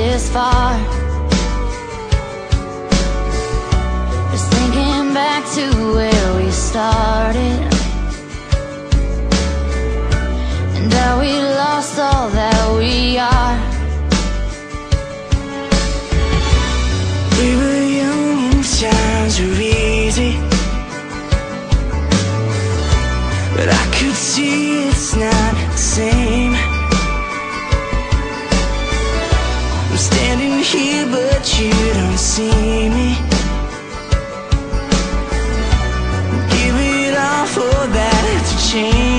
this far. Just thinking back to where we started. And how we lost all that we are. We were young and times were easy. But I could see it's not see me. Give it all for that to change